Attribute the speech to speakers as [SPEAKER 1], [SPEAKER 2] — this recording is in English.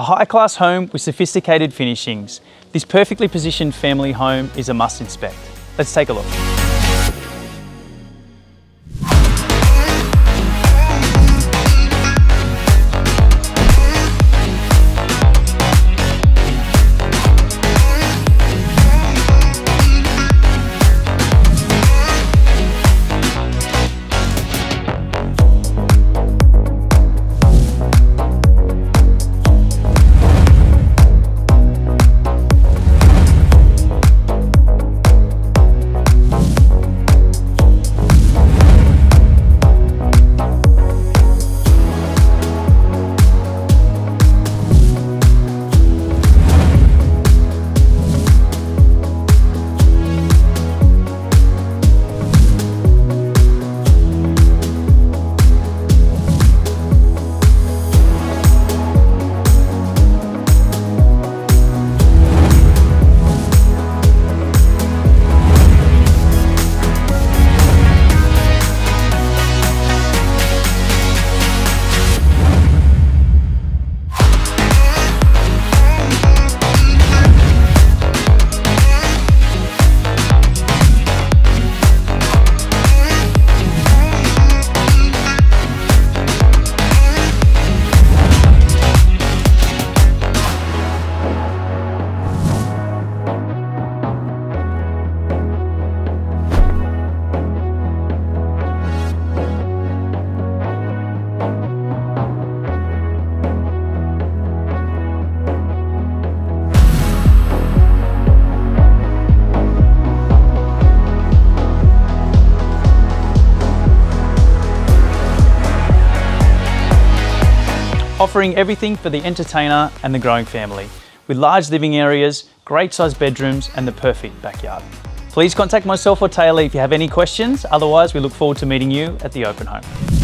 [SPEAKER 1] high-class home with sophisticated finishings, this perfectly positioned family home is a must inspect. Let's take a look. Offering everything for the entertainer and the growing family, with large living areas, great sized bedrooms and the perfect backyard. Please contact myself or Taylor if you have any questions, otherwise we look forward to meeting you at the open home.